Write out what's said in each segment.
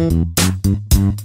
Thank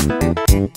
Thank